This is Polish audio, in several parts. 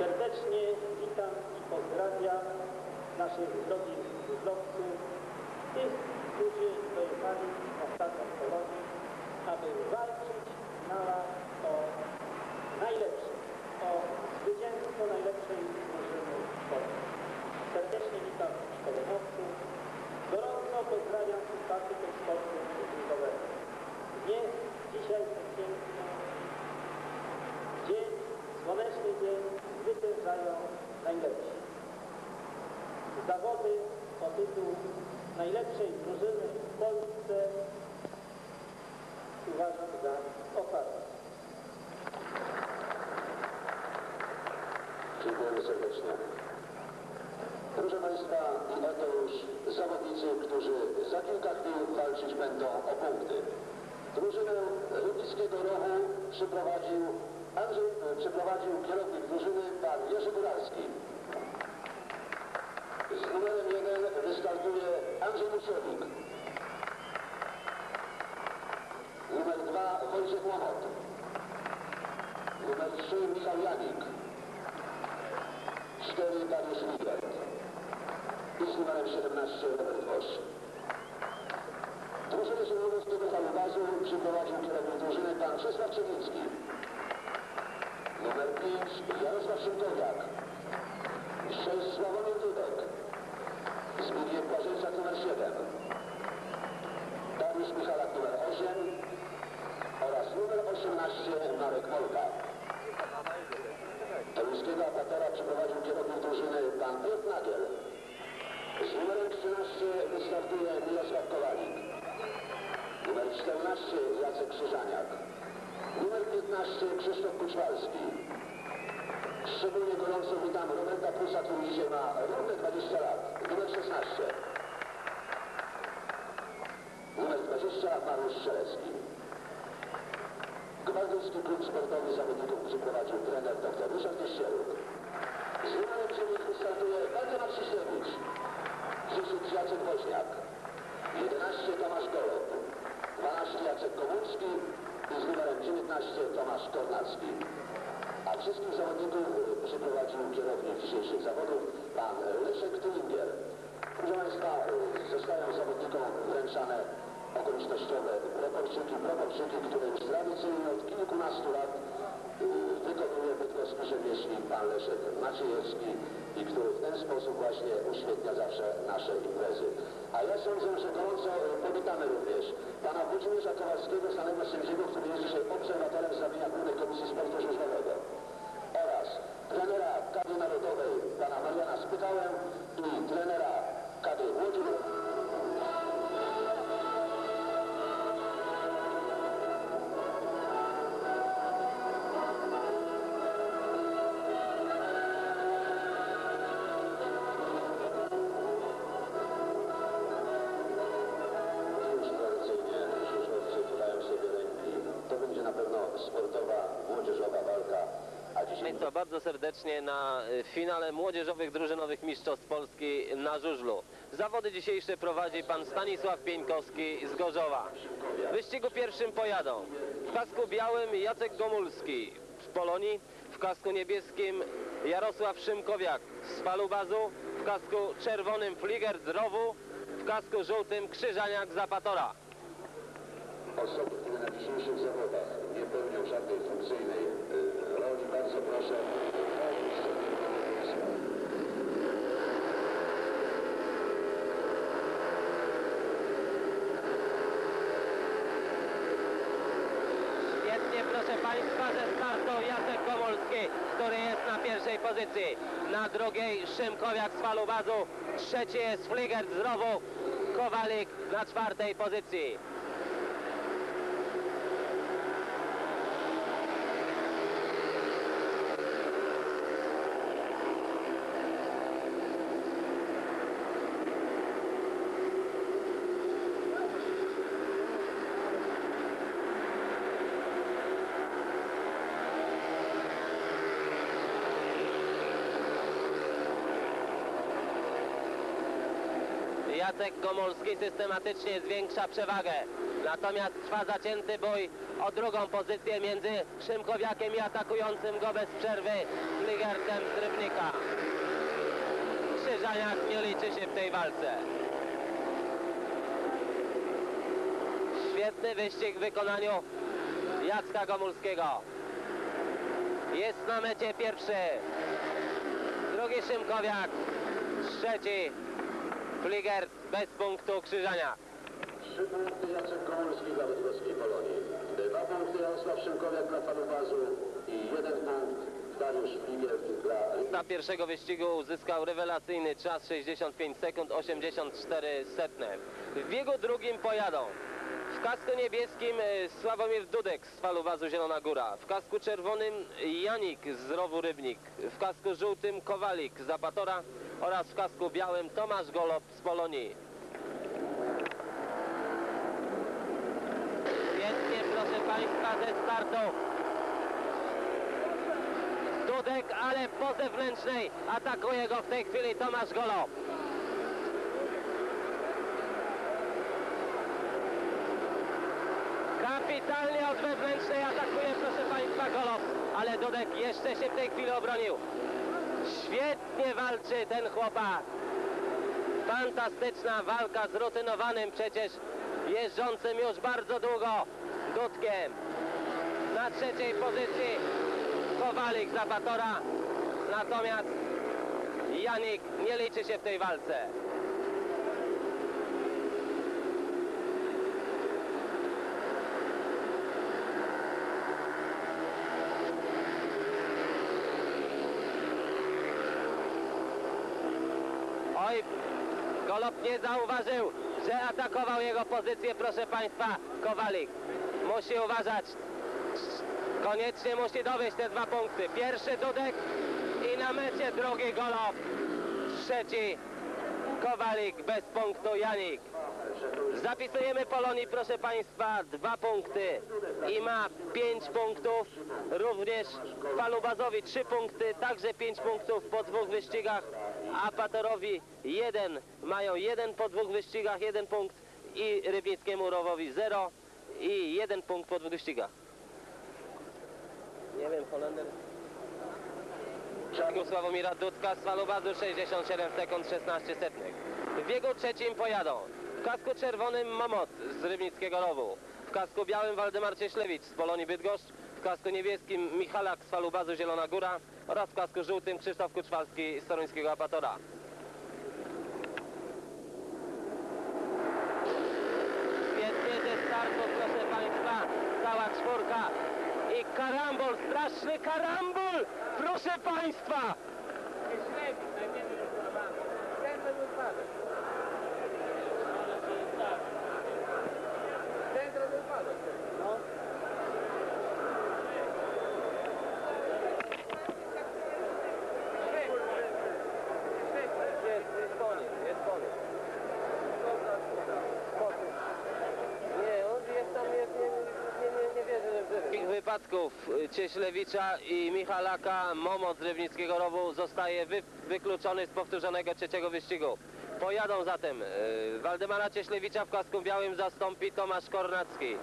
Serdecznie witam i pozdrawiam naszych drogich żużlowców, tych, którzy dojechali na stadion Polonii, aby walczyć na las o najlepsze, o zwycięstwo najlepszej drużyny w Polsce. Serdecznie witam szkoleniowców, gorąco pozdrawiam sympatyków sportu żużlowego. Nie dzisiaj ten piękny dzień, słoneczny dzień Zawody o tytuł najlepszej drużyny w Polsce uważam za otwarte. Dziękujemy serdecznie. Proszę Państwa, i oto już zawodnicy, którzy za kilka chwil walczyć będą o punkty. Drużynę Rybickiego Rowu przyprowadził, Andrzej, e, przeprowadził kierownik drużyny pan Jerzy Góralski. Z numerem 1 wystartuje Andrzej Musiowik. Numer 2 Wojciech Łomot. Numer 3 Michał Janik. 4 Dariusz Libert i z numerem 17 Robert Wosz. Drużynę Zielonowskiego Halubazu przyprowadził kierownik drużyny pan Czesław Czernicki. Numer 5 Jarosław Szymkowiak. 6 Sławomir Dudek. Zbigniew Błażejczak numer 7. Dariusz Michalak numer 8 oraz numer 18 Marek Molka. Toruńskiego Apatera przeprowadził kierownik drużyny pan Piotr Nagiel. Z numerem 13 wystartuje Mirosław Kowalik. Numer 14 Jacek Krzyżaniak. Numer 15 Krzysztof Kuczwalski. Szczególnie gorąco witam Roberta Prusa, który dzisiaj ma równe 20 lat. Numer 16. Numer 20 Mariusz Szelecki. Gwałdowski Klub Sportowy Zawodników przyprowadził trener dr Ryszard Nieścieluk. Z numerem 9 wystartuje Waldemar Ciśniewicz. 10 Jacek Woźniak. 11 Tomasz Golob. 12 Jacek Kołucki z numerem 19 Tomasz Kornacki. A wszystkich zawodników przyprowadził kierownik dzisiejszych zawodów, pan Leszek Tulinger. Proszę Państwa, zostają zawodnikom wręczane okolicznościowe proporczyki, proporczyki, które już tradycyjnie od kilkunastu lat y, wykonuje bydgoski rzemieślnik pan Leszek Maciejewski i który w ten sposób właśnie uświetnia zawsze nasze imprezy. A ja sądzę, że gorąco y, powitamy również pana Włodzimierza Kowalskiego, znanego sędziego, który jest dzisiaj obserwatorem z Głównej Komisji Sportu Żużlowego oraz trenera kadry narodowej pana Mariana Spytałem i trenera kadry Łodzi sportowa, młodzieżowa walka. Państwa bardzo serdecznie na y, finale młodzieżowych drużynowych mistrzostw Polski na żużlu. Zawody dzisiejsze prowadzi pan Stanisław Pieńkowski z Gorzowa. W wyścigu pierwszym pojadą w kasku białym Jacek Gomulski z Polonii, w kasku niebieskim Jarosław Szymkowiak z Falubazu, w kasku czerwonym Fliger z Rowu, w kasku żółtym Krzyżaniak z Apatora. osoby, które na dzisiejszych zawodach pełnią żadnej funkcyjnej y, roli, bardzo proszę. Świetnie, proszę Państwa, ze Jacek Komolski, który jest na pierwszej pozycji. Na drugiej Szymkowiak z Falubazu, trzeci jest Fliger z Rowu, Kowalik na czwartej pozycji. Jacek Komolski systematycznie zwiększa przewagę. Natomiast trwa zacięty bój o drugą pozycję między Szymkowiakiem i atakującym go bez przerwy Fligertem z Rybnika. Krzyżaniak nie liczy się w tej walce. Świetny wyścig w wykonaniu Jacka Gomulskiego. Jest na mecie pierwszy. Drugi Szymkowiak. Trzeci Fligert bez punktu Krzyżania. Trzy punkty Jacek Komorski dla bydgoskiej Polonii. Dwa punkty Jarosław Szymkowiak dla Falubazu i jeden punkt Dariusz Fligert dla Na pierwszego wyścigu uzyskał rewelacyjny czas 65 sekund 84 setne. W biegu drugim pojadą w kasku niebieskim e, Sławomir Dudek z Faluwazu Zielona Góra, w kasku czerwonym Janik z Rowu Rybnik, w kasku żółtym Kowalik z Apatora oraz w kasku białym Tomasz Golob z Polonii. Świetnie proszę Państwa ze startu. Dudek, ale po zewnętrznej atakuje go w tej chwili Tomasz Golo. Kapitalnie od wewnętrznej atakuje, proszę Państwa, Golo, ale Dudek jeszcze się w tej chwili obronił. Świetnie walczy ten chłopak. Fantastyczna walka z rutynowanym przecież jeżdżącym już bardzo długo Dudkiem. Na trzeciej pozycji Kowalik Zapatora. Natomiast Janik nie liczy się w tej walce. Oj, Nie zauważył, że atakował jego pozycję, proszę Państwa, Kowalik. Musi uważać, Koniecznie musi dowieść te dwa punkty. Pierwszy Dudek i na mecie drugi Golob. Trzeci Kowalik bez punktu Janik. Zapisujemy Polonii, proszę Państwa, dwa punkty i ma pięć punktów. Również Falubazowi trzy punkty, także pięć punktów po dwóch wyścigach, a Patorowi jeden. Mają jeden po dwóch wyścigach, jeden punkt i Rybnickiemu Rowowi zero i jeden punkt po dwóch wyścigach. Nie wiem, Holender. Biegu Sławomira Dudka z Falubazu 67 sekund 16 setnych. W biegu trzecim pojadą w kasku czerwonym Momot z Rybnickiego Rowu, w kasku białym Waldemar Cieślewicz z Polonii Bydgoszcz, w kasku niebieskim Michalak z Falubazu Zielona Góra oraz w kasku żółtym Krzysztof Kuczwalski z Toruńskiego Apatora. Świetnie ze startu, proszę Państwa, cała czwórka i karambol, straszny karambol, proszę Państwa! Jest, jest koniec, jest koniec. Nie, on jest tam, jest, nie, nie, nie, nie wierzę, że w y, Cieślewicza i Michalaka Momot z Rybnickiego Rowu zostaje wy, wykluczony z powtórzonego trzeciego wyścigu. Pojadą zatem y, Waldemara Cieślewicza w kasku białym zastąpi Tomasz Kornacki.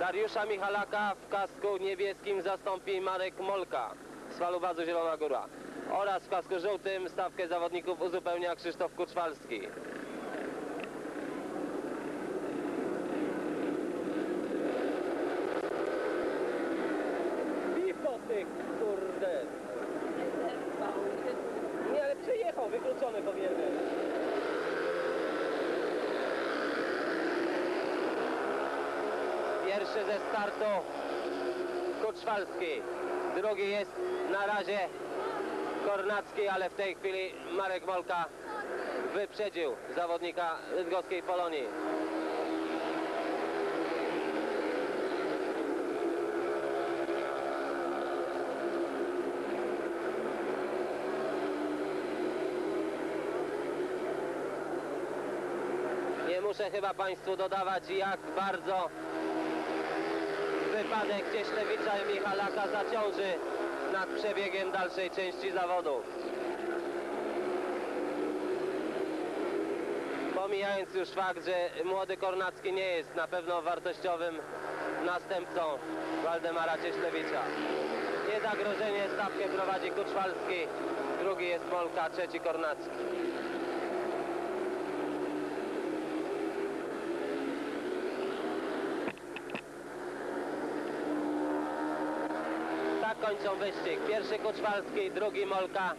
Dariusza Michalaka w kasku niebieskim zastąpi Marek Molka z Falubazu Zielona Góra. Oraz w kasku żółtym stawkę zawodników uzupełnia Krzysztof Kuczwalski. Pichoty, kurde. Nie, ale przejechał, wykluczony powiedzmy. Pierwszy ze startu Kuczwalski. Drugi jest na razie Kornacki, ale w tej chwili Marek Molka wyprzedził zawodnika Bydgoskiej Polonii. Nie muszę chyba Państwu dodawać, jak bardzo wypadek Cieślewicza i Michalaka zaciąży nad przebiegiem dalszej części zawodów. Pomijając już fakt, że młody Kornacki nie jest na pewno wartościowym następcą Waldemara Cieślewicza. Nie zagrożenie, stawkę prowadzi Kuczwalski, drugi jest Molka, trzeci Kornacki. Tak kończą wyścig. Pierwszy Kuczwalski, drugi Molka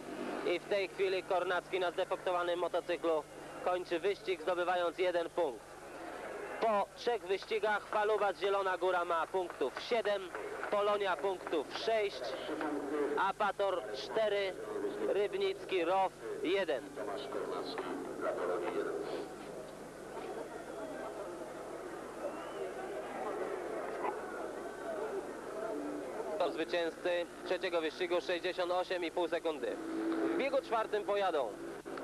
i w tej chwili Kornacki na zdefektowanym motocyklu kończy wyścig zdobywając jeden punkt. Po trzech wyścigach Faluba Zielona Góra ma punktów 7, Polonia punktów 6, Apator 4, Rybnicki Row 1. Tomasz Kornacki dla Polonii 1. To zwycięzcy trzeciego wyścigu 68,5 sekundy. W biegu czwartym pojadą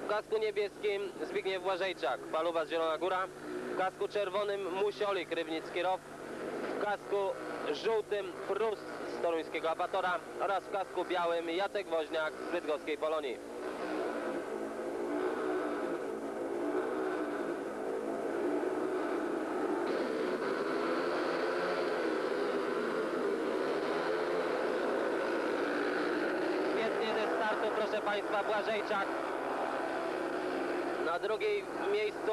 w kasku niebieskim Zbigniew Błażejczak, Paluba z Zielona Góra, w kasku czerwonym Musiolik, Rybnicki Row, w kasku żółtym Prus z toruńskiego Apatora oraz w kasku białym Jacek Woźniak z bydgoskiej Polonii. Świetnie ze startu, proszę Państwa, Błażejczak. Na drugim miejscu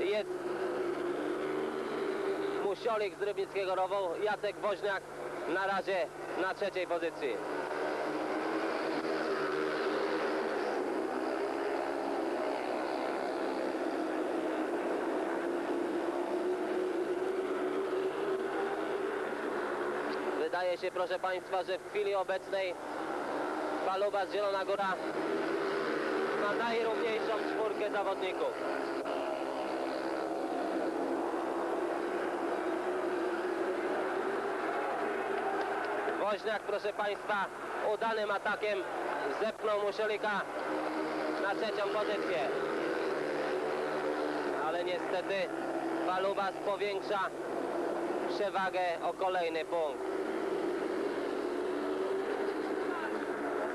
jest Musiolik z Rybnickiego Rowu, Jacek Woźniak na razie na trzeciej pozycji. Wydaje się, proszę Państwa, że w chwili obecnej Paluba z Zielona Góra ma najrówniejszą czwórkę zawodników. Woźniak, proszę Państwa, udanym atakiem zepchnął Musiolika na trzecią pozycję. Ale niestety Palubas powiększa przewagę o kolejny punkt.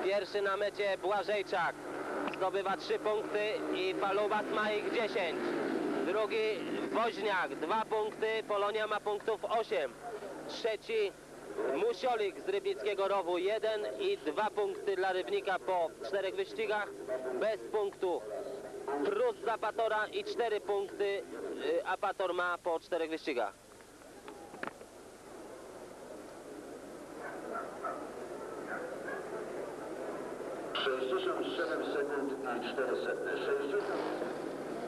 Pierwszy na mecie Błażejczak zdobywa 3 punkty i Palubas ma ich 10. Drugi Woźniak 2 punkty, Polonia ma punktów 8. Trzeci Musiolik z Rybnickiego Rowu 1 i 2 punkty dla Rybnika po czterech wyścigach bez punktu. Prus z Apatora i 4 punkty y, Apator ma po czterech wyścigach. Sześćdziesiąt siedem sekund i 4 setne. 60...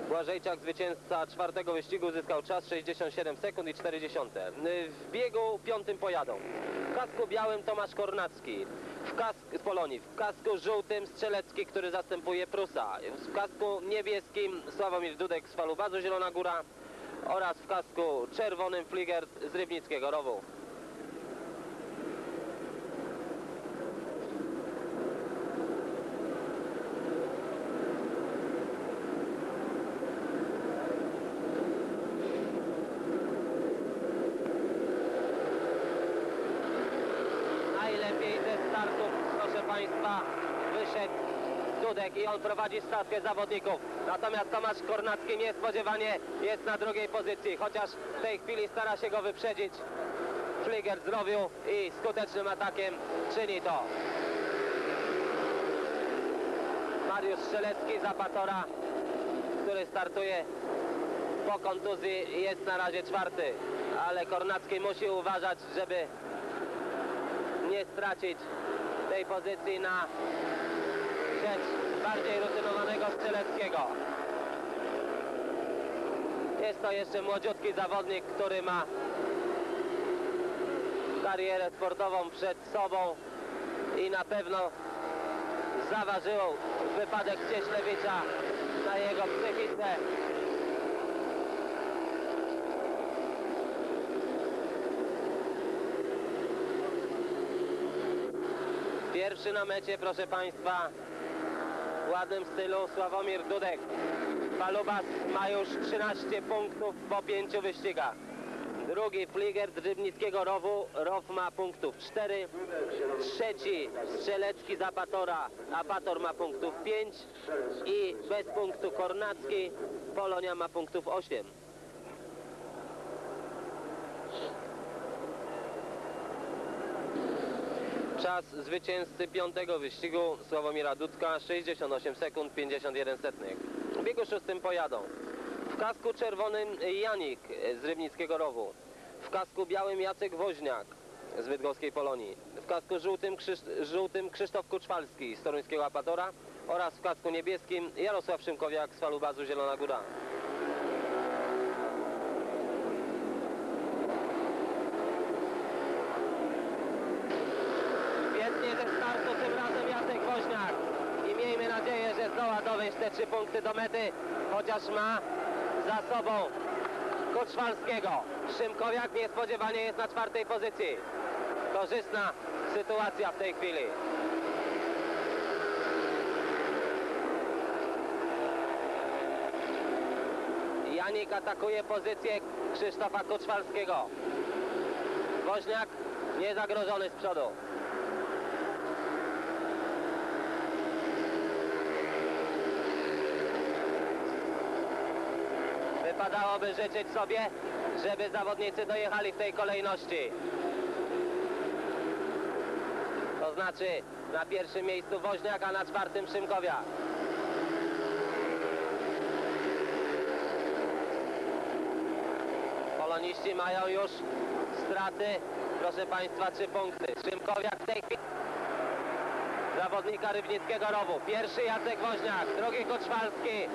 Błażejczak, zwycięzca czwartego wyścigu, zyskał czas 67 sekund i 40. W biegu piątym pojadą. W kasku białym Tomasz Kornacki, w kask z Polonii, w kasku żółtym Strzelecki, który zastępuje Prusa, w kasku niebieskim Sławomir Dudek z Falubazu Zielona Góra oraz w kasku czerwonym Fligert z Rybnickiego Rowu. najlepiej ze startów, proszę Państwa, wyszedł Dudek i on prowadzi stawkę zawodników. Natomiast Tomasz Kornacki niespodziewanie jest na drugiej pozycji, chociaż w tej chwili stara się go wyprzedzić. Fliger zdrowiu i skutecznym atakiem czyni to. Mariusz Strzelecki z Apatora, który startuje po kontuzji jest na razie czwarty, ale Kornacki musi uważać, żeby nie stracić tej pozycji na rzecz bardziej rutynowanego Strzeleckiego. Jest to jeszcze młodziutki zawodnik, który ma karierę sportową przed sobą i na pewno zaważył wypadek Cieślewicza na jego psychice. Pierwszy na mecie, proszę Państwa, w ładnym stylu Sławomir Dudek. Palubas ma już 13 punktów po pięciu wyścigach. Drugi Fliger Rybnickiego Rowu. Row ma punktów 4. Trzeci Strzelecki z Apatora. Apator ma punktów 5. I bez punktu Kornacki. Polonia ma punktów 8. Czas zwycięzcy piątego wyścigu Sławomira Dudka 68 sekund 51 setnych. W biegu szóstym pojadą. W kasku czerwonym Janik z Rybnickiego Rowu. W kasku białym Jacek Woźniak z Bydgoskiej Polonii. W kasku żółtym, Krzysz żółtym Krzysztof Kuczwalski z Toruńskiego Apatora oraz w kasku niebieskim Jarosław Szymkowiak z Falubazu Zielona Góra. Świetnie ze startu tym razem Jacek Woźniak. I miejmy nadzieję, że zdoła dowieść te trzy punkty do mety, chociaż ma za sobą Koczwalskiego. Szymkowiak niespodziewanie jest na czwartej pozycji. Korzystna sytuacja w tej chwili. Janik atakuje pozycję Krzysztofa Koczwalskiego. Woźniak niezagrożony z przodu. Wypadałoby życzyć sobie, żeby zawodnicy dojechali w tej kolejności. To znaczy na pierwszym miejscu Woźniak, a na czwartym Szymkowiak. Poloniści mają już straty, proszę Państwa, trzy punkty. Szymkowiak w tej chwili zawodnika Rybnickiego Rowu. Pierwszy Jacek Woźniak, drugi Koczwalski,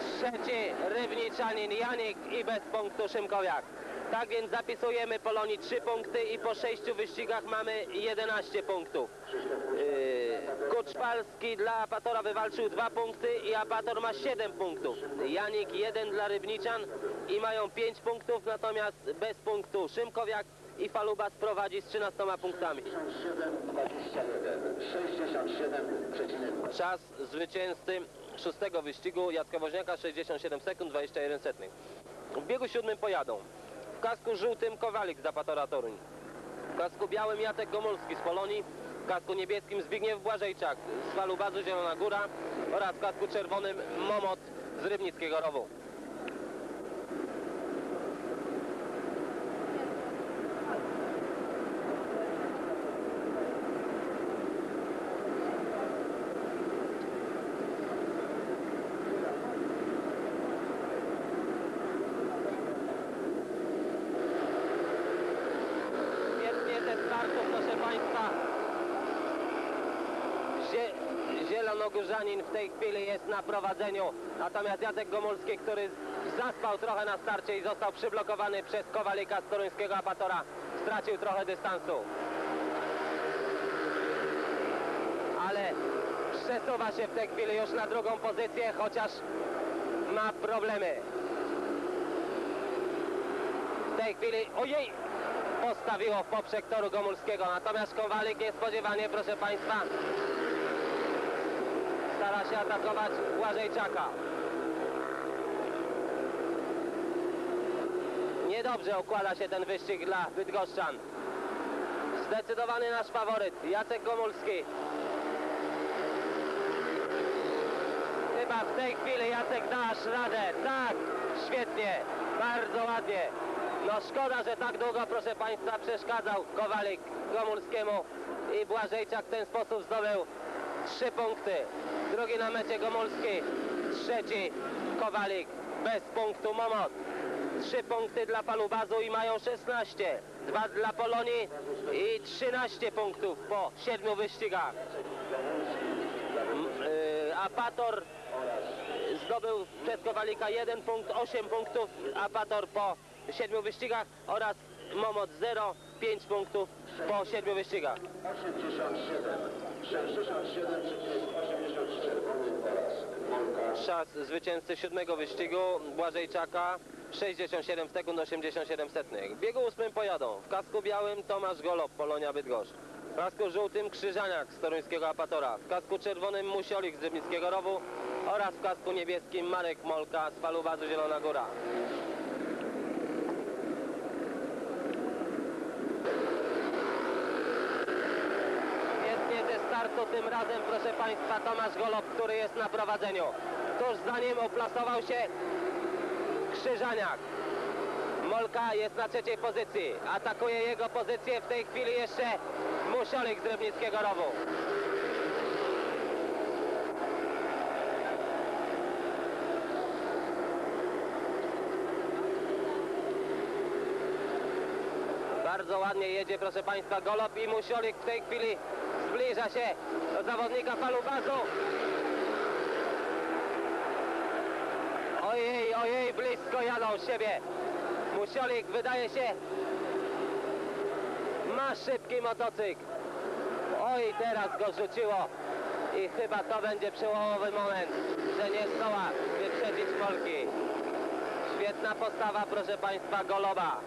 trzeci Rybniczanin Janik i bez punktu Szymkowiak. Tak więc zapisujemy Polonii 3 punkty i po sześciu wyścigach mamy 11 punktów. Yy, Koczwalski dla Apatora wywalczył 2 punkty i Apator ma 7 punktów. Janik 1 dla Rybniczan i mają 5 punktów, natomiast bez punktu Szymkowiak i Falubas prowadzi z 13 punktami. 67,2. Czas zwycięzcy szóstego wyścigu Jacka Woźniaka 67 sekund 21 setnych. W biegu siódmym pojadą. W kasku żółtym Kowalik z Apatora Toruń. W kasku białym Jacek Gomulski z Polonii. W kasku niebieskim Zbigniew Błażejczak z Falubazu Zielona Góra oraz w kasku czerwonym Momot z Rybnickiego Rowu. Świetnie ze startu, proszę Państwa. Zie Zielonogórzanin w tej chwili jest na prowadzeniu, natomiast Jacek Gomulski, który zaspał trochę na starcie i został przyblokowany przez Kowalika z toruńskiego Apatora, stracił trochę dystansu. Ale przesuwa się w tej chwili już na drugą pozycję, chociaż ma problemy. W tej chwili, ojej, postawiło w poprzek toru Gomulskiego. Natomiast Kowalik niespodziewanie, proszę Państwa, stara się atakować Błażejczaka. Niedobrze układa się ten wyścig dla Bydgoszczan. Zdecydowany nasz faworyt, Jacek Gomulski. Chyba w tej chwili Jacek dasz radę. Tak, świetnie, bardzo ładnie. No szkoda, że tak długo, proszę Państwa, przeszkadzał Kowalik Gomulskiemu i Błażejczak w ten sposób zdobył trzy punkty. Drugi na mecie Gomulski, trzeci Kowalik bez punktu Momot. Trzy punkty dla Palubazu i mają 16. Dwa dla Polonii i 13 punktów po siedmiu wyścigach. M- y, Apator zdobył przez Kowalika 1 punkt, 8 punktów, Apator po 7 wyścigach oraz Momot 0, 5 punktów po 7 wyścigach. 87, 67,84 oraz Molka. Czas zwycięzcy siódmego wyścigu Błażejczaka 67 sekund 87 setnych. W biegu ósmym pojadą w kasku białym Tomasz Golob, Polonia Bydgoszcz. W kasku żółtym Krzyżaniak z toruńskiego Apatora. W kasku czerwonym Musiolik z Rybnickiego Rowu oraz w kasku niebieskim Marek Molka z Falubazu Zielona Góra. Tym razem, proszę Państwa, Tomasz Golob, który jest na prowadzeniu. Tuż za nim oplasował się Krzyżaniak. Molka jest na trzeciej pozycji. Atakuje jego pozycję w tej chwili jeszcze Musiolik z Rybnickiego Rowu. Bardzo ładnie jedzie, proszę Państwa, Golob i Musiolik w tej chwili zbliża się do zawodnika Falubazu. Ojej, ojej, blisko jadą siebie. Musiolik wydaje się ma szybki motocykl. Oj, teraz go rzuciło i chyba to będzie przełomowy moment, że nie zdoła wyprzedzić Polki. Świetna postawa, proszę Państwa, Goloba.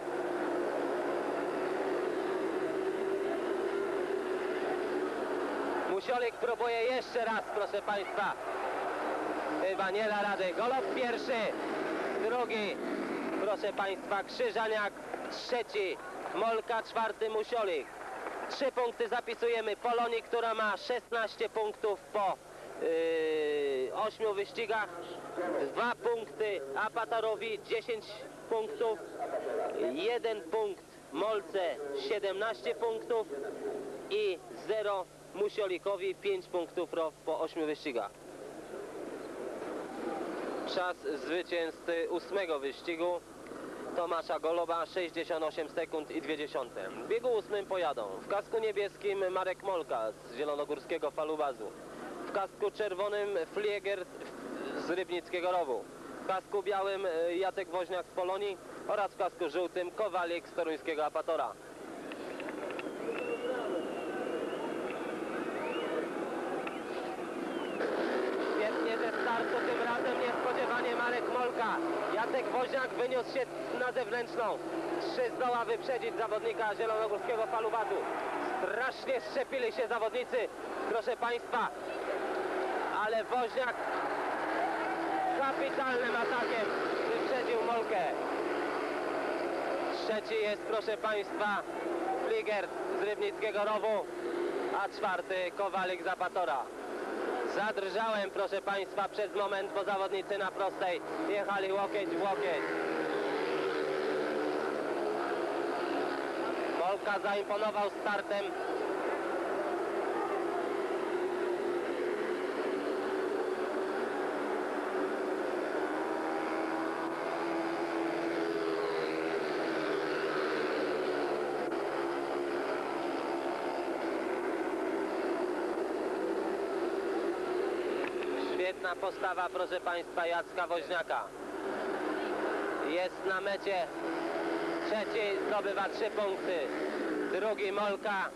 Musiolik próbuje jeszcze raz, proszę Państwa. Chyba nie da rady. Golob pierwszy, drugi, proszę Państwa, Krzyżaniak trzeci, Molka czwarty, Musiolik. Trzy punkty zapisujemy Polonii, która ma 16 punktów po yy, 8 wyścigach. Dwa punkty Apatarowi, 10 punktów. Jeden punkt Molce, 17 punktów i 0 Musiolikowi, 5 punktów ro- po 8 wyścigach. Czas zwycięzcy ósmego wyścigu Tomasza Goloba 68 sekund i 2 dziesiąte. W biegu ósmym pojadą w kasku niebieskim Marek Molka z zielonogórskiego Falubazu. W kasku czerwonym Flieger z Rybnickiego Rowu. W kasku białym e, Jacek Woźniak z Polonii oraz w kasku żółtym Kowalik z toruńskiego Apatora. Świetnie ze startu, tym razem niespodziewanie Marek Molka. Jacek Woźniak wyniósł się na zewnętrzną. Trzy zdoła wyprzedzić zawodnika zielonogórskiego Falubazu. Strasznie szczepili się zawodnicy, proszę Państwa. Ale Woźniak kapitalnym atakiem wyprzedził Molkę. Trzeci jest, proszę Państwa, Fliger z Rybnickiego Rowu, a czwarty Kowalik z Apatora. Zadrżałem, proszę Państwa, przez moment, bo zawodnicy na prostej jechali łokieć w łokieć. Molka zaimponował startem. Postawa, proszę Państwa, Jacka Woźniaka. Jest na mecie. Trzeci zdobywa trzy punkty. Drugi Molka.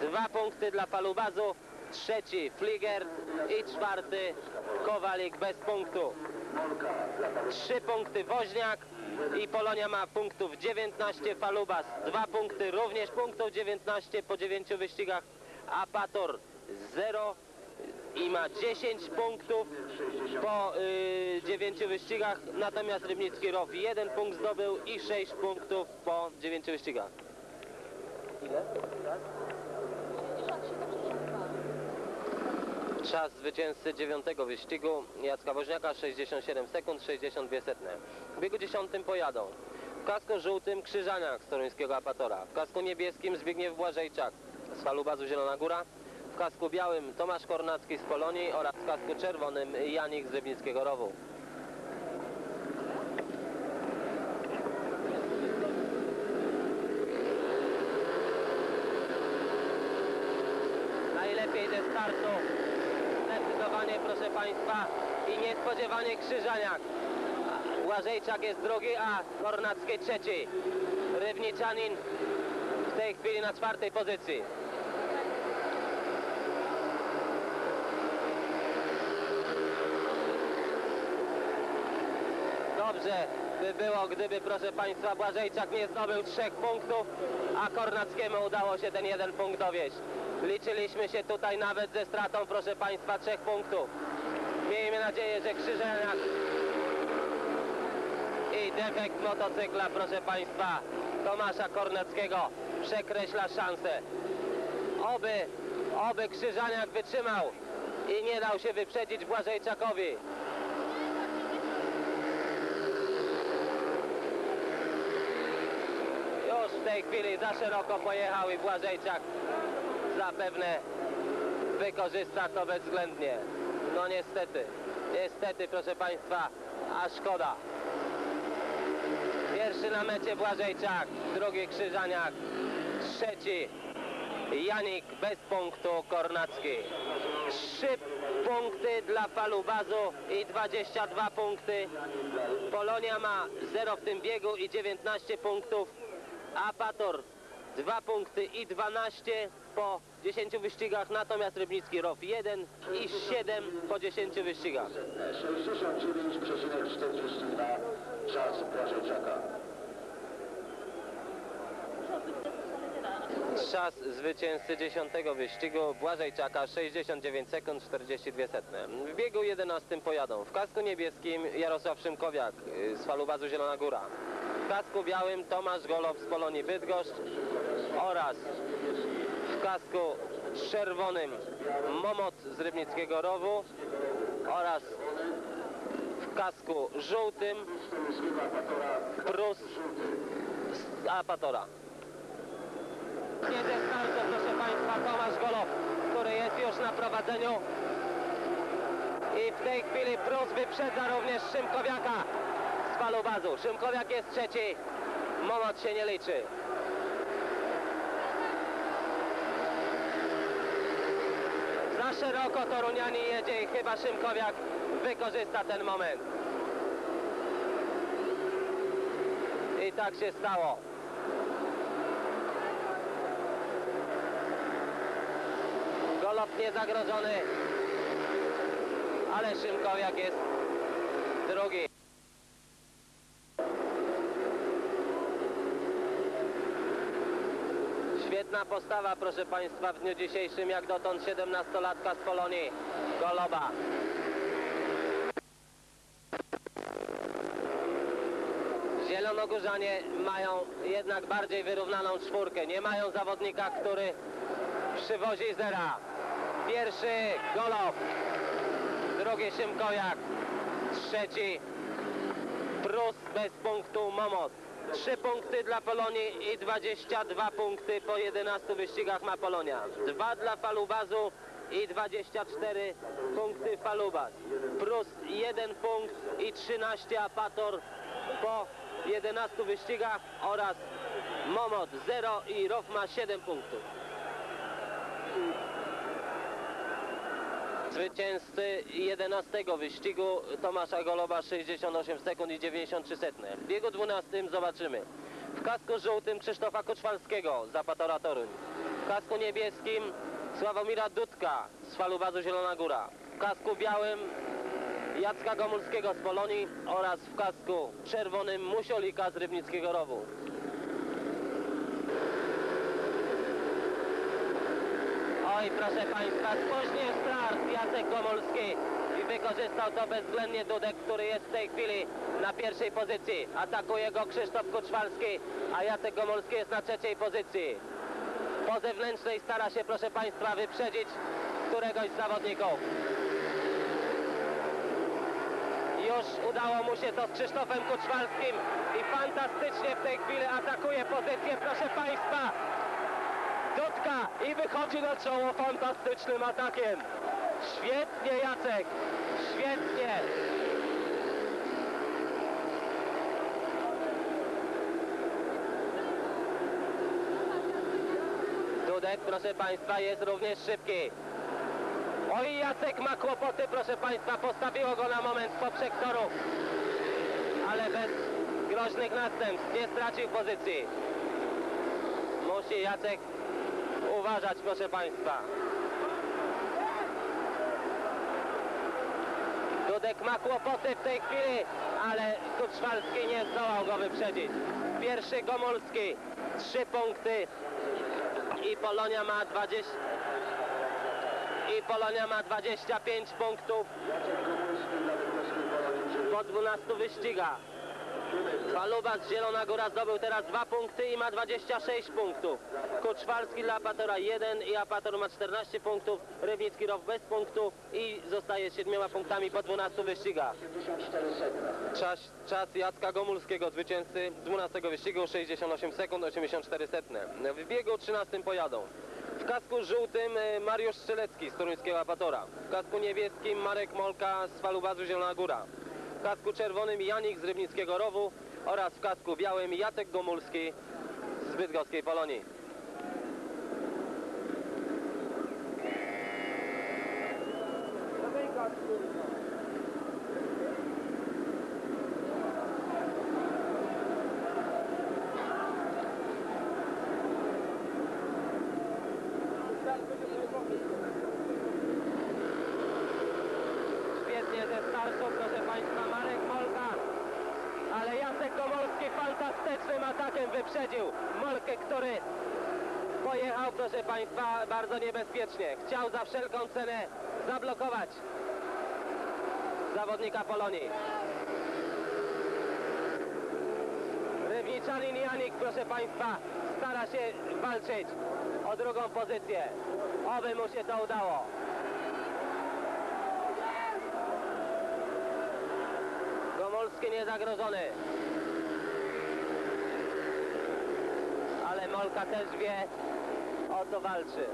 Dwa punkty dla Palubazu. Trzeci Fliger i czwarty Kowalik bez punktu. Trzy punkty Woźniak i Polonia ma punktów 19, Falubas dwa punkty, również punktów 19 po dziewięciu wyścigach, Apator 0 i ma 10 punktów po y, 9 wyścigach, natomiast Rybnicki Row 1 punkt zdobył i 6 punktów po 9 wyścigach. Czas zwycięzcy dziewiątego wyścigu. Jacka Woźniaka 67 sekund 62 setne. W biegu dziesiątym pojadą w kasku żółtym Krzyżaniak z toruńskiego Apatora, w kasku niebieskim Zbigniew Błażejczak. Z Falubazu Zielona Góra, w kasku białym Tomasz Kornacki z Polonii oraz w kasku czerwonym Janik z Rybnickiego Rowu. Najlepiej ze startu. Zdecydowanie, proszę Państwa, i niespodziewanie Krzyżaniak. Błażejczak jest drugi, a Kornacki trzeci. Rybniczanin w tej chwili na czwartej pozycji. Dobrze by było, gdyby, proszę Państwa, Błażejczak nie zdobył trzech punktów, a Kornackiemu udało się ten jeden punkt dowieść. Liczyliśmy się tutaj nawet ze stratą, proszę Państwa, trzech punktów. Miejmy nadzieję, że Krzyżeniak i defekt motocykla, proszę Państwa, Tomasza Kornackiego przekreśla szansę. Oby, Oby Krzyżaniak wytrzymał i nie dał się wyprzedzić Błażejczakowi. Już w tej chwili za szeroko pojechał i Błażejczak zapewne wykorzysta to bezwzględnie. No niestety, niestety proszę Państwa, a szkoda. Pierwszy na mecie Błażejczak, drugi Krzyżaniak, trzeci Janik bez punktu Kornacki. Trzy punkty dla Falubazu i 22 punkty. Polonia ma 0 w tym biegu i 19 punktów. Apator 2 punkty i 12 po 10 wyścigach, natomiast Rybnicki Row 1 i 7 po 10 wyścigach. 69,42 czas Błażejczaka. Czas zwycięzcy 10 wyścigu Błażejczaka 69 sekund 42 setne. W biegu 11 pojadą w kasku niebieskim Jarosław Szymkowiak z falubazu Zielona Góra. W kasku białym Tomasz Golow z Polonii Bydgoszcz oraz w kasku czerwonym Momot z Rybnickiego Rowu oraz w kasku żółtym Prus z Apatora. Jedzie startu, proszę Państwa, Tomasz Golow, który jest już na prowadzeniu. I w tej chwili Prus wyprzedza również Szymkowiaka z Falubazu. Szymkowiak jest trzeci, Momot się nie liczy. Za szeroko Toruniani jedzie i chyba Szymkowiak wykorzysta ten moment. I tak się stało. Golob niezagrożony, ale Szymkowiak jest drugi. Postawa, proszę Państwa, w dniu dzisiejszym, jak dotąd 17-latka z Polonii, Goloba. Zielonogórzanie mają jednak bardziej wyrównaną czwórkę. Nie mają zawodnika, który przywozi zera. Pierwszy Golow, drugi Szymkojak, trzeci Prus bez punktu Momot. Trzy punkty dla Polonii i 22 punkty po 11 wyścigach ma Polonia. Dwa dla Falubazu i 24 punkty Falubaz. Prus jeden punkt i 13 Apator po 11 wyścigach oraz Momot 0 i Rof ma 7 punktów. Zwycięzcy 11 wyścigu Tomasza Goloba 68 sekund i 93 setne. W biegu 12 zobaczymy. W kasku żółtym Krzysztofa Koczwalskiego z Apatora Toruń. W kasku niebieskim Sławomira Dudka z Falubazu Zielona Góra. W kasku białym Jacka Gomulskiego z Polonii oraz w kasku czerwonym Musiolika z Rybnickiego Rowu. Oj, proszę Państwa, spóźnił start Jacek Gomulski i wykorzystał to bezwzględnie Dudek, który jest w tej chwili na pierwszej pozycji. Atakuje go Krzysztof Kuczwalski, a Jacek Gomulski jest na trzeciej pozycji. Po zewnętrznej stara się, proszę Państwa, wyprzedzić któregoś z zawodników. Już udało mu się to z Krzysztofem Kuczwalskim i fantastycznie w tej chwili atakuje pozycję, proszę Państwa. I wychodzi na czoło fantastycznym atakiem. Świetnie Jacek, świetnie. Dudek, proszę Państwa, jest również szybki. Oj, Jacek ma kłopoty, proszę Państwa, postawiło go na moment poprzek toru. Ale bez groźnych następstw, nie stracił pozycji. Musi Jacek uważać, proszę Państwa. Dudek ma kłopoty w tej chwili, ale Kuczwalski nie zdołał go wyprzedzić. Pierwszy Gomulski, trzy punkty i Polonia ma 20 i Polonia ma 25 punktów po 12 wyścigach. Falubas Zielona Góra zdobył teraz dwa punkty i ma 26 punktów. Kuczwalski dla Apatora 1 i Apator ma 14 punktów. Rybnicki Row bez punktu i zostaje z 7 punktami po 12 wyścigach. 54 sekund. Czas, czas Jacka Gomulskiego, zwycięzcy 12 wyścigu, 68 sekund, 84 setne. W biegu 13 pojadą. W kasku żółtym e, Mariusz Strzelecki z toruńskiego Apatora. W kasku niebieskim Marek Molka z Falubazu Zielona Góra. W kasku czerwonym Janik z Rybnickiego Rowu oraz w kasku białym Jacek Gomulski z Bydgoskiej Polonii. Zamykać, kurwa. Świetnie ze startu, proszę Państwa, Marek Molka. Ale Jacek Komorski fantastycznym atakiem wyprzedził Molkę, który pojechał, proszę Państwa, niebezpiecznie. Chciał za wszelką cenę zablokować zawodnika Polonii. Rybniczanin Janik, proszę Państwa, stara się walczyć o drugą pozycję. Oby mu się to udało. Gomolski niezagrożony. Ale Molka też wie, o co walczy.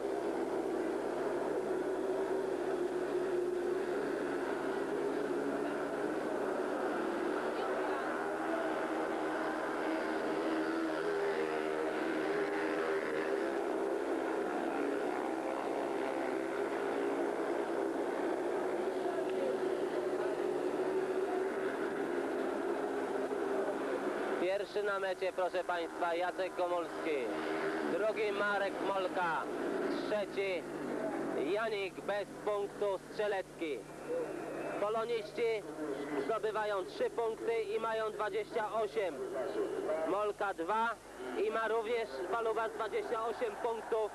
Pierwszy na mecie, proszę Państwa, Jacek Komolski. Drugi Marek Molka. Trzeci Janik bez punktu Strzelecki. Poloniści zdobywają 3 punkty i mają 28. Molka 2 i ma również Palubas 28 punktów.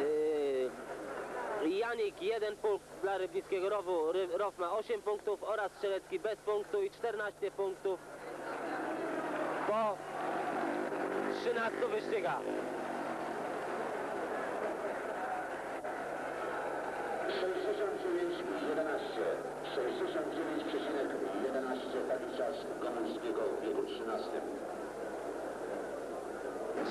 Yy, Janik 1 punkt dla Rybnickiego Rowu. Row ma 8 punktów oraz Strzelecki bez punktu i 14 punktów po 13 wyścigach. 69,11. 69,11 taki czas Gomulskiego w biegu 13.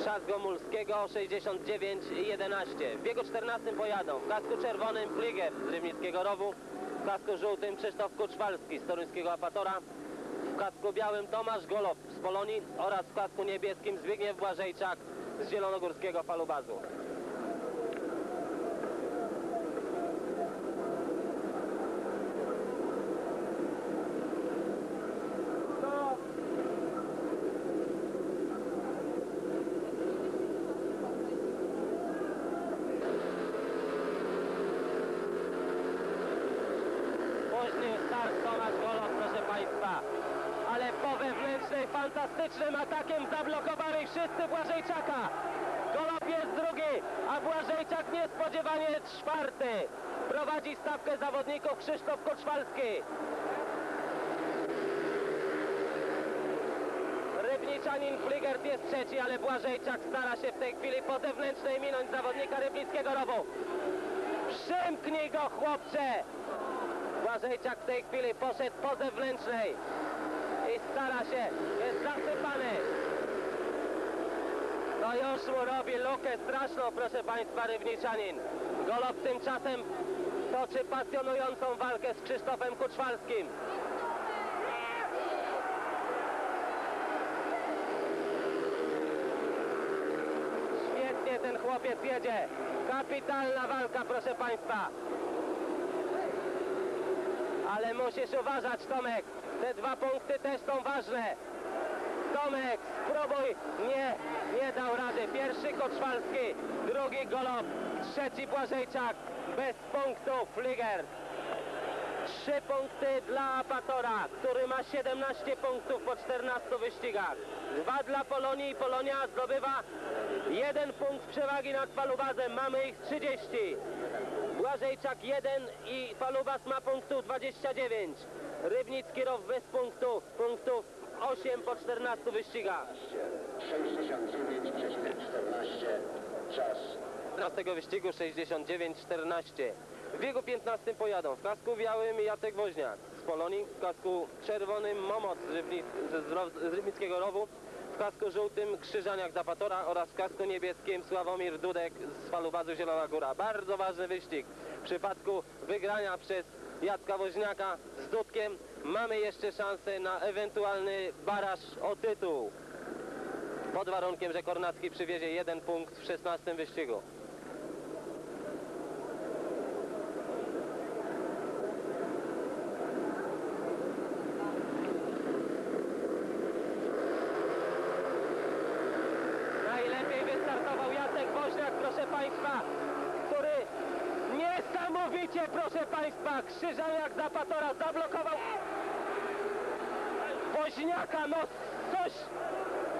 Czas Gomulskiego 69,11. W biegu 14 pojadą w kasku czerwonym Fliger z Rybnickiego Rowu, w kasku żółtym Krzysztof Kuczwalski z toruńskiego Apatora, w kasku białym Tomasz Golob z Polonii oraz w kasku niebieskim Zbigniew Błażejczak z zielonogórskiego Falubazu. To Później start Tomasz Golob, proszę Państwa. Ale po wewnętrznej fantastycznym atakiem zablokowali wszyscy Błażejczaka. Golob jest drugi, a Błażejczak niespodziewanie czwarty. Prowadzi stawkę zawodników Krzysztof Koczwalski. Rybniczanin Fligert jest trzeci, ale Błażejczak stara się w tej chwili po zewnętrznej minąć zawodnika Rybnickiego Rowu. Przymknij go, chłopcze! Błażejczak w tej chwili poszedł po zewnętrznej i stara się, jest zasypany. No już mu robi lukę straszną, proszę Państwa, Rybniczanin. Golob tymczasem toczy pasjonującą walkę z Krzysztofem Kuczwalskim. Świetnie ten chłopiec jedzie. Kapitalna walka, proszę Państwa. Ale musisz uważać, Tomek. Te dwa punkty też są ważne. Tomek, spróbuj. Nie, nie dał rady. Pierwszy Koczwalski, drugi Golob, trzeci Błażejczak. Bez punktu Fliger. Trzy punkty dla Apatora, który ma 17 punktów po 14 wyścigach. Dwa dla Polonii. Polonia zdobywa jeden punkt przewagi nad Falubazem. Mamy ich 30. Błażejczak 1 i Falubas ma punktów 29. Rybnicki Row bez punktów, punktów 8 po 14 wyścigach. 69,14 czas 15 wyścigu 69-14. W biegu 15 pojadą w kasku białym Jacek Woźniak z Polonii, w kasku czerwonym Momot z, Rybnic, z, z Rybnickiego Rowu, w kasku żółtym Krzyżaniak Zapatora oraz w kasku niebieskim Sławomir Dudek z Falubazu Zielona Góra. Bardzo ważny wyścig. W przypadku wygrania przez Jacka Woźniaka z Dudkiem mamy jeszcze szansę na ewentualny baraż o tytuł. Pod warunkiem, że Kornacki przywiezie jeden punkt w 16 wyścigu. Najlepiej wystartował Jacek Woźniak, proszę Państwa, który niesamowicie, proszę Państwa, Krzyżaniak Zapatora zablokował Woźniaka, no coś,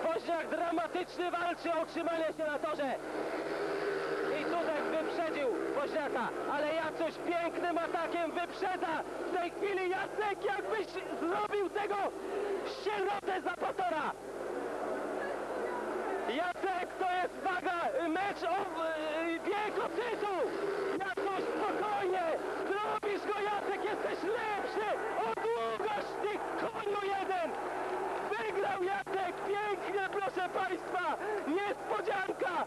Woźniak dramatycznie walczy o utrzymanie się na torze. I Dudek wyprzedził Woźniaka, ale Jacuś pięknym atakiem wyprzedza w tej chwili Jacek, jakbyś zrobił tego sierotę Zapatora. Jacek, to jest waga, mecz o y, bieg o tytuł! Jacuś, spokojnie! Zrobisz go, Jacek, jesteś lepszy! O długość tych koniu jeden! Wygrał Jacek, pięknie, proszę Państwa! Niespodzianka!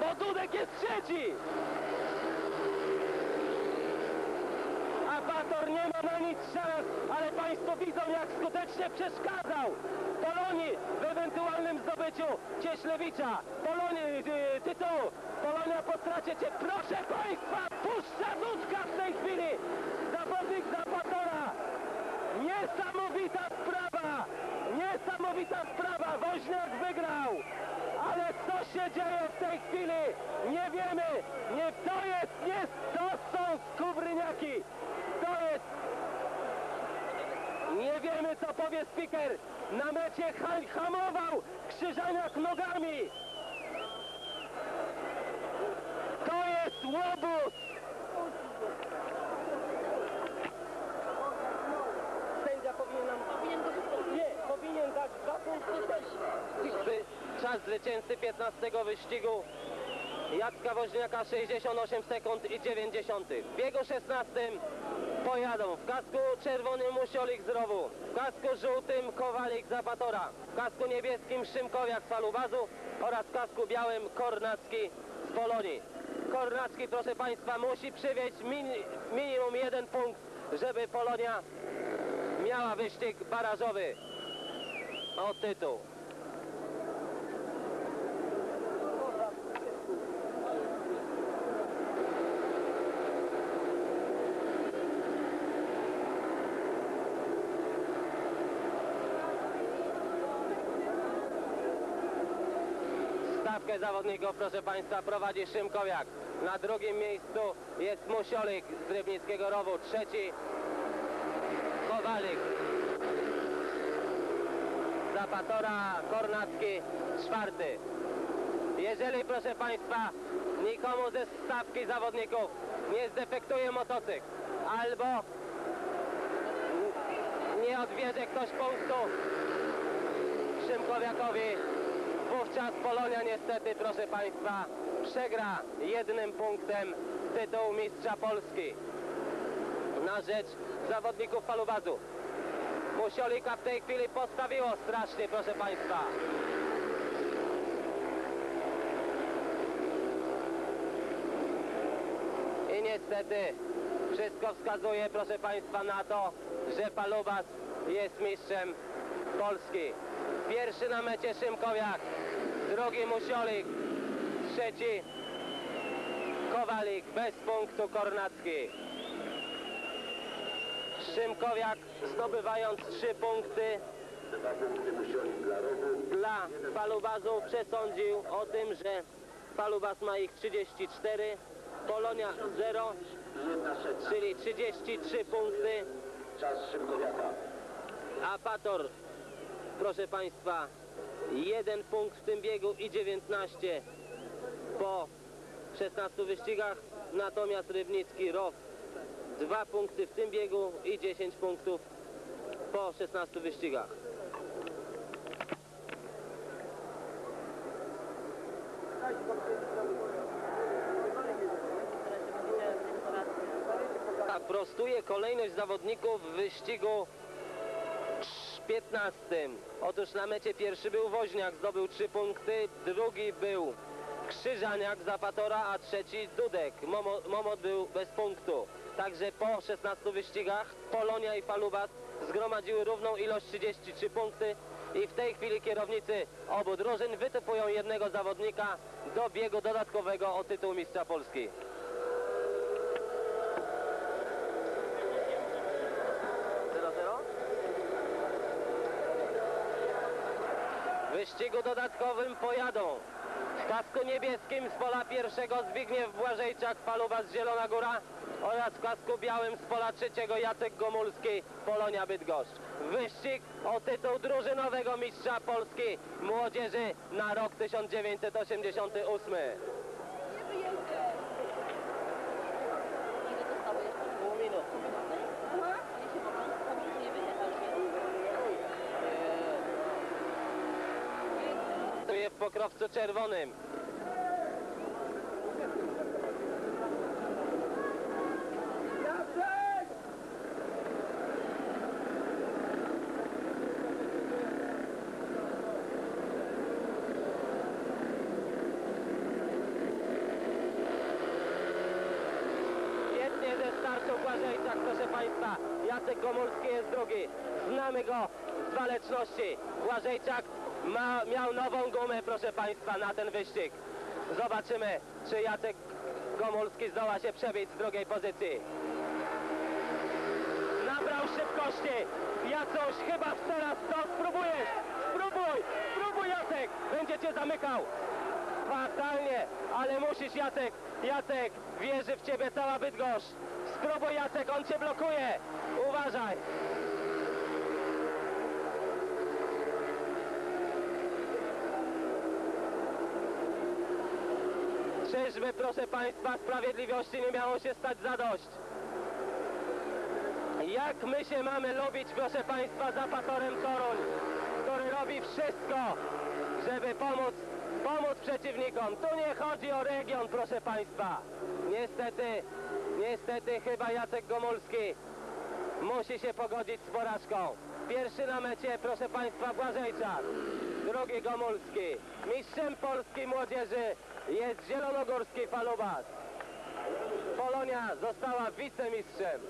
Bo Dudek jest trzeci! Apator nie ma na nic szans, ale Państwo widzą jak skutecznie przeszkadzał Polonii w ewentualnym zdobyciu Cieślewicza. Polonii, y, tytuł. Polonia po stracie cię. Proszę Państwa, puszcza Dudka w tej chwili. Zawodnik Zapatora. Niesamowita. Niesamowita sprawa. Woźniak wygrał. Ale co się dzieje w tej chwili? Nie wiemy. Nie, to jest, nie, to są skubryniaki. To jest nie wiemy, co powie speaker. Na mecie ha- hamował Krzyżaniak nogami. To jest łobuz. Dwa punkty też. Czas zwycięzcy 15 wyścigu. Jacka Woźniaka 68 sekund i 90. W biegu 16 pojadą w kasku czerwonym Musiolik z Rowu, w kasku żółtym Kowalik Zapatora, w kasku niebieskim Szymkowiak z Falubazu oraz w kasku białym Kornacki z Polonii. Kornacki, proszę Państwa, musi przywieźć mini, minimum jeden punkt, żeby Polonia miała wyścig barażowy o tytuł. Stawkę zawodników, proszę Państwa, prowadzi Szymkowiak. Na drugim miejscu jest Musiolik z Rybnickiego Rowu. Trzeci Kowalik. Zapatora Kornacki czwarty. Jeżeli, proszę Państwa, nikomu ze stawki zawodników nie zdefektuje motocykl albo nie odwiedzie ktoś punktu Szymkowiakowi, wówczas Polonia niestety, proszę Państwa, przegra jednym punktem tytuł mistrza Polski na rzecz zawodników Falubazu. Musiolika w tej chwili postawiło strasznie, proszę Państwa. I niestety wszystko wskazuje, proszę Państwa, na to, że Palubas jest mistrzem Polski. Pierwszy na mecie Szymkowiak, drugi Musiolik, trzeci Kowalik, bez punktu Kornacki. Szymkowiak zdobywając trzy punkty. Dla Palubazu przesądził o tym, że Palubas ma ich 34, Polonia 0, jedna setna czyli 33 punkty, czas Szymkowiaka a Pator, proszę Państwa, jeden punkt w tym biegu i 19 po 16 wyścigach, natomiast Rybnicki Row Dwa punkty w tym biegu i 10 punktów po 16 wyścigach. Tak, prostuje kolejność zawodników w wyścigu 15. Otóż na mecie pierwszy był Woźniak, zdobył 3 punkty, drugi był Krzyżaniak z Apatora, a trzeci Dudek. Momo, Momot był bez punktu. Także po 16 wyścigach Polonia i Falubas zgromadziły równą ilość 33 punkty i w tej chwili kierownicy obu drużyn wytypują jednego zawodnika do biegu dodatkowego o tytuł mistrza Polski. Wyścigu dodatkowym pojadą w kasku niebieskim z pola pierwszego Zbigniew Błażejczak, Paluba z Zielona Góra oraz w kasku białym z pola trzeciego Jacek Gomulski, Polonia Bydgoszcz. Wyścig o tytuł drużynowego mistrza Polski młodzieży na rok 1988. Pół minuty. Startuje w pokrowcu czerwonym. Świetnie ze startu Błażejczak, proszę Państwa. Jacek Gomulski jest drugi. Znamy go z waleczności. Błażejczak ma, miał nową gumę, proszę Państwa, na ten wyścig. Zobaczymy, czy Jacek Gomulski zdoła się przebić z drugiej pozycji. Nabrał szybkości. Jacoś chyba teraz to spróbujesz. Spróbuj, spróbuj Jacek. Będzie cię zamykał. Fatalnie, ale musisz Jacek. Jacek, wierzy w ciebie cała Bydgoszcz. Spróbuj Jacek, on cię blokuje. Uważaj. Czyżby, proszę Państwa, sprawiedliwości nie miało się stać zadość? Jak my się mamy lubić, proszę Państwa, za Patorem Toruń, który robi wszystko, żeby pomóc, pomóc przeciwnikom. Tu nie chodzi o region, proszę Państwa. Niestety, niestety chyba Jacek Gomulski musi się pogodzić z porażką. Pierwszy na mecie, proszę Państwa, Błażejczak. Drugi Gomulski. Mistrzem Polski młodzieży jest zielonogórski Falubas. Polonia została wicemistrzem.